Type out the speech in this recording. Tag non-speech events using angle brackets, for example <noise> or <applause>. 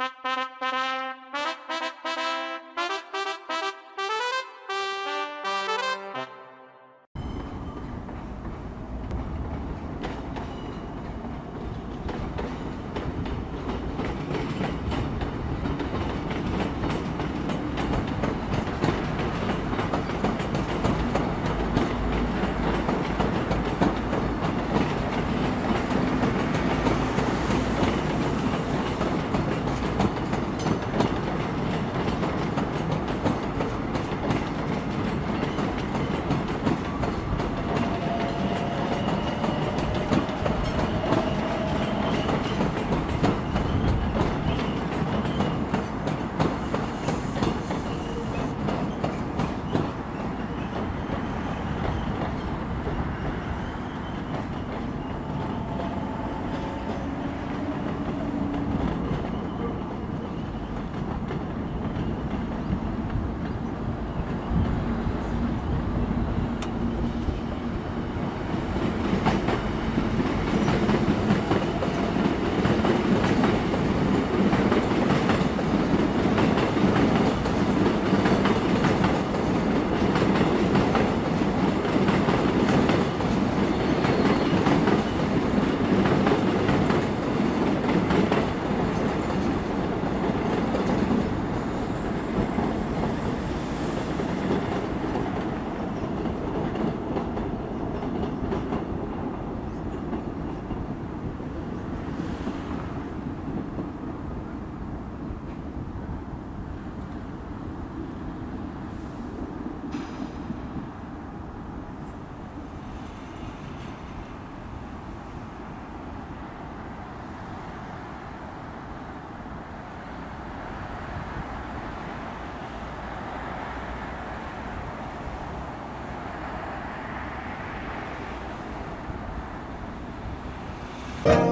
Bye. <laughs> Bye.